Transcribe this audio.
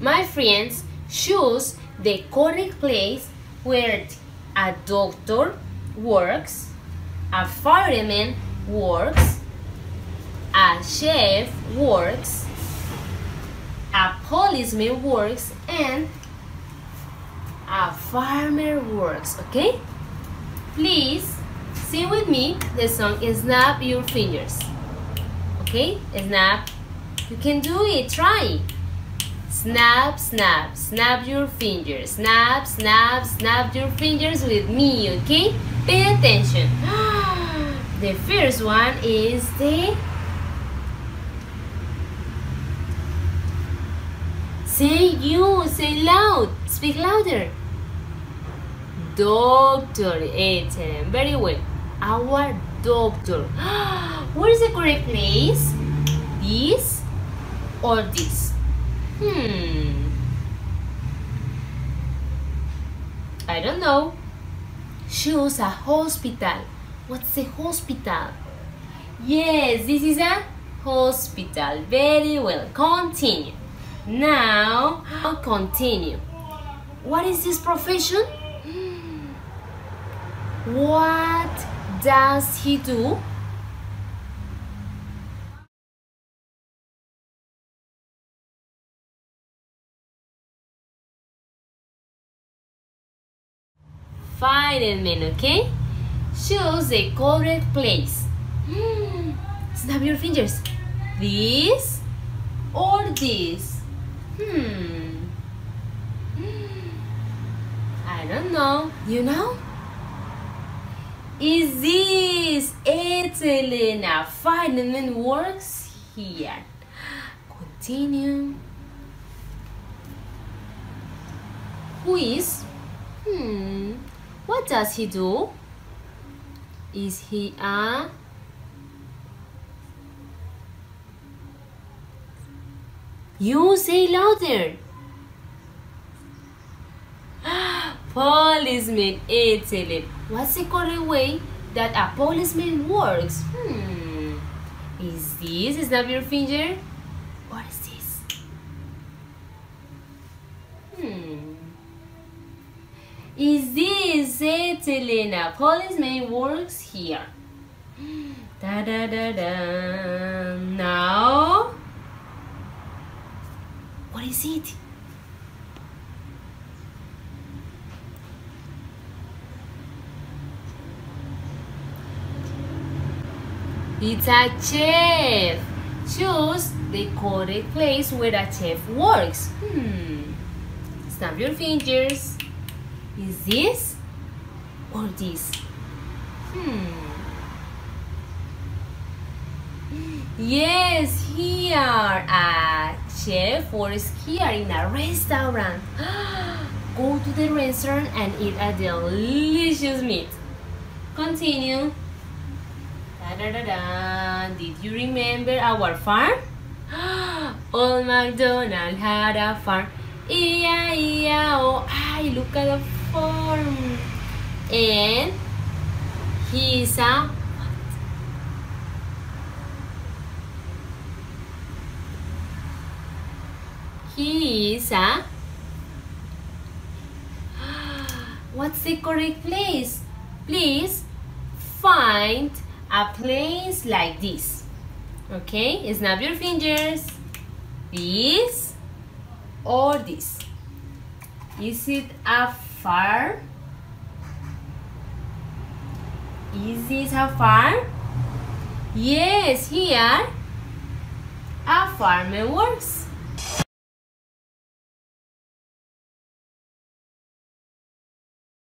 my friends choose the correct place where a doctor works, a fireman works, a chef works, a policeman works, and a farmer works, okay? Please sing with me the song is Snap Your Fingers. Okay? Snap. You can do it. Try. Snap, snap, snap your fingers. Snap, snap, snap your fingers with me, okay? Pay attention. the first one is the Say you, say loud, speak louder. Doctor, excellent, very well. Our doctor. Where is the correct place? This or this? Hmm. I don't know. She Choose a hospital. What's a hospital? Yes, this is a hospital. Very well. Continue. Now, I'll continue. What is this profession? What does he do? Fireman, okay? Choose the correct place. Snap your fingers. This or this? Hmm. I don't know. You know? Is this Etelena Fireman works here? Continue. Who is? Hmm. What does he do? Is he a You say louder. policeman, excellent. What's the correct way that a policeman works? Hmm. Is this snap your finger? What is this? Hmm. Is this it, Elena? Policeman works here. Da da da da. Now, what is it? It's a chef. Choose the correct place where a chef works. Hmm. Snap your fingers. Is this or this? Hmm. Yes, here. A chef works here in a restaurant. Go to the restaurant and eat a delicious meat. Continue. Da, da, da, da. Did you remember our farm? Old MacDonald had a farm. E-I-E-I-O. I look at the farm. And he's a He is a What's the correct place? Please find a place like this. Okay, snap your fingers. This or this. Is it a farm? Is this a farm? Yes, here a farmer works.